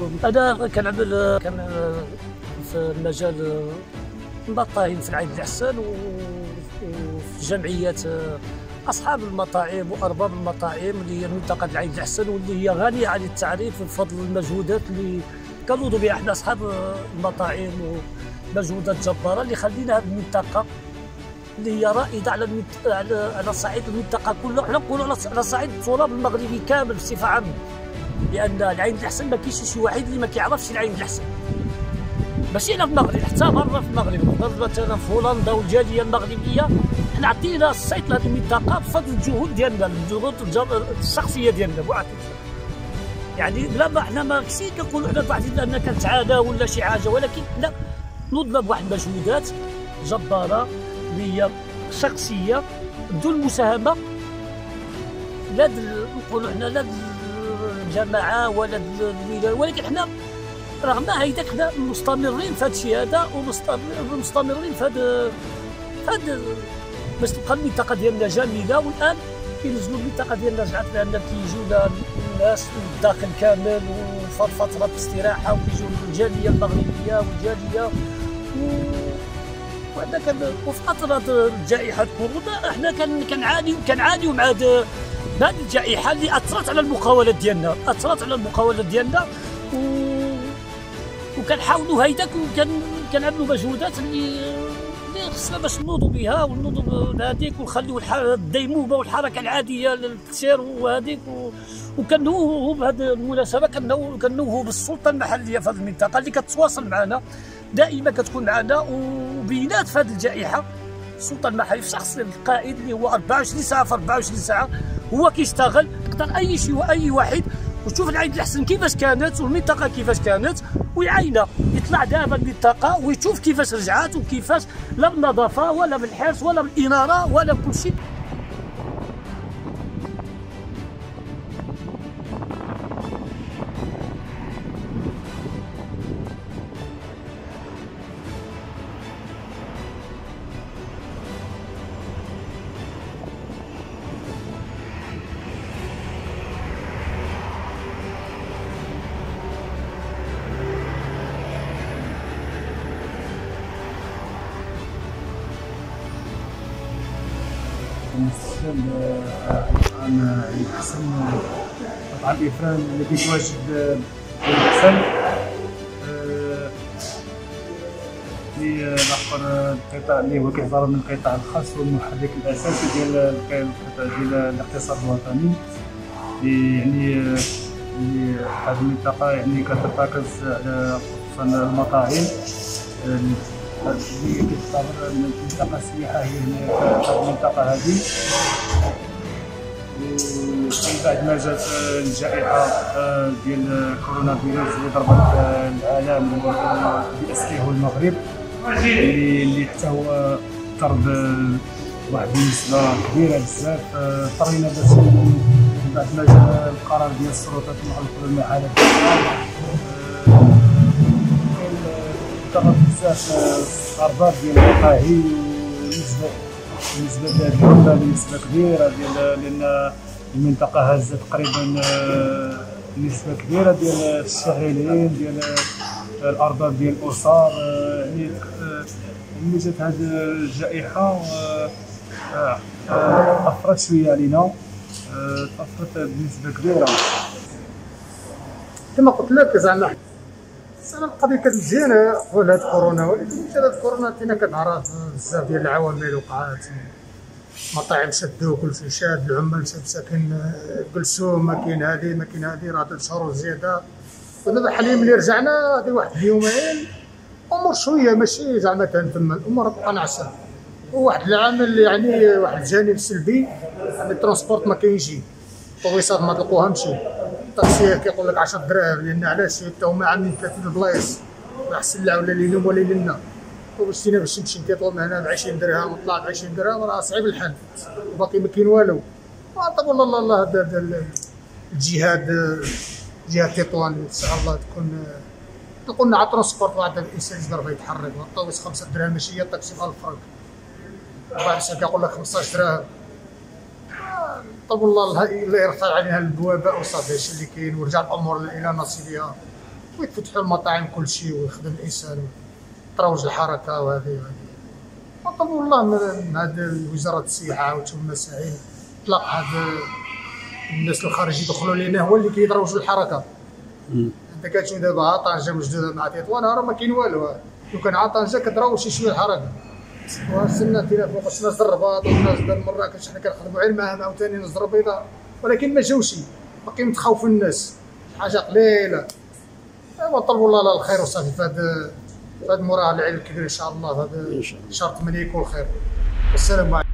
عليكم أنا كنعمل كان في المجال المطاعم في العين الحسن وفي جمعية أصحاب المطاعم وأرباب المطاعم اللي هي منطقة العين الحسن واللي هي غنية عن التعريف بفضل المجهودات اللي كنوضوا بها إحنا أصحاب المطاعم ومجهودات جبارة اللي خلينا هذه المنطقة اللي هي رائدة على. على على صعيد المنطقة كلها حنا نقولوا على صعيد التراب المغربي كامل بصفة عامة لأن العين الاحسن ما كاينش شي واحد اللي ما كيعرفش العين الاحسن ماشي هنا في المغرب حتى برا في المغرب مثلا في هولندا والجالية المغربية. حنا عطينا الصيت لهذه المنطقة بفضل الجهود ديالنا الجهود الشخصية ديالنا واحد يعني لا ما حنا ما ماشي كنقولوا واحد لأن كنتعادى ولا شي حاجة ولكن لا نوضنا بواحد المجهودات جبارة اللي هي شخصية بدون المساهمة. لا نقولوا حنا لا الجماعه ولا الولايه ولكن حنا رغم هيداك حنا مستمرين في هذا الشيء هذا ومستمرين في هذا هذا باش تبقى المنطقة ديالنا جميله والآن كينزلوا المنطقة ديالنا رجعت لأن كيجيونا الناس الداخل كامل وفي فتره استراحه وكيجيو الجالية المغربية والجالية و وعندنا كان وفي فترة جائحة كورونا إحنا كنعانيو كنعانيو مع هذه الجائحة اللي أثرت على المقاولات ديالنا أثرت على المقاولات ديالنا و وكنحاولوا هيداك وكان كنعملوا مجهودات اللي اللي خصنا باش نوضوا بها ونوضوا بهذيك ونخليو الديمومه والحركة العادية للتسير وهذيك وكنوهوا بهذه المناسبة كنوهوا بالسلطة المحلية في هذه المنطقة اللي كتواصل معنا دائما كتكون معنا وبينات في هذه الجائحة. السلطة المحلية في شخص القائد اللي هو 24 ساعة في 24 ساعة هو كيشتغل يقدر أي شيء وأي واحد. وتشوف العين الأحسن كيفاش كانت والمنطقة كيفاش كانت ويعاينها يطلع دابا المنطقة ويشوف كيفاش رجعات وكيفاش لا بالنظافة ولا بالحرص ولا بالإنارة ولا بكل شيء. نستخدم عن الحسن قطع الإفران الذي يتواجد في الحسن في الآخر القطاع اللي هو كيعتبر من القطاع الخاص والمحرك الأساسي ديال القطاع ديال الاقتصاد الوطني. يعني اللي هذه المنطقة يعني كترتكز على خصوصا المطاعم. اللي كتعتبر المنطقة السياحه هي هنا في المنطقة هذه ومن بعد ما جات الجائحة ديال كورونا فيروس اللي ضربت العالم باسره المغرب اللي حتى هو طرد واحد النسبة كبيره بزاف اضطرينا باش من بعد ما جا القرار ديال السلطات المحليه المحاله كثرت بزاف الارباب ديال المقاهي ونسبه بالنسبة للعمال نسبه كبيرة ديال لأن المنطقة هازه تقريبا نسبة كبيرة ديال الشغالين ديال الارباب ديال الأسر يعني ملي جات هذه الجائحة أثرت شوية علينا تاثرت بنسبة كبيرة. كما قلت لك زعما السنة القضية كتجينا قبل هاد كورونا. ولكن هاد كورونا عطينا كنعرف بزاف ديال العوامل وقعات مطاعم كل شيء شاد العمال مشاو مساكن جلسوا ما كاين هادي ما كاين هادي راه ثلاث شهور زيادة. ودابا حاليا ملي رجعنا هادي واحد اليومين امور شوية ماشي زعما تنتم الأمور تبقى نعسه وواحد العامل يعني واحد الجانب سلبي يعني الترونسبورت ما كاينش. الطويصات ما تلقوهمش التاكسي كيقول لك 10 دراهم لأن علاش؟ حتى هما عاملين 30 البلايص. أحسن لا ولا ليلهم ولا لنا. باش باش نمشي نكيطلب من هنا ب 20 درهم وطلع ب 20 درهم راه صعيب الحال وباقي ما كاين والو. طب والله الله هذا الجهاد جهه تطوان إن شاء الله تكون تكون على ترونسبورت واحد الإنسان يقدر يتحرك. والطويس 5 دراهم ماشي هي الطاكسي ب 1000 فرنك وبعد ساعه كيقول لك 15 درهم. طب والله الله يرفع علينا البوابة وصافي هادشي اللي كاين ورجع الأمور إلى نصيبها ويتفتحوا المطاعم كل شيء ويخدم الإنسان تروج الحركة وهذه وهذه. نطلب والله من هذه وزارة السياحه عاوتاني المساعين اطلاق هذا الناس الخارج يدخلوا لنا هو اللي كيدروجوا الحركة. أنت كتشوف دابا طنجة مجدوده مع تطوان راه ما كاين والو. لو كان عا طنجه كدروج شي شوية الحركة. وصلنا تينا فوق الناس الرباط ديال مراكش حنا كنخدموا غير معاهم عاوتاني ناس البيضاء ولكن ما جاوش باقي متخوف الناس. حاجة قليلة. أيوا طلبوا الله الخير وصافي. في هذا في هذا المراه العيل الكبير إن شاء الله. هذا إن شاء الله. شهر 8 يكون خير والسلام عليكم.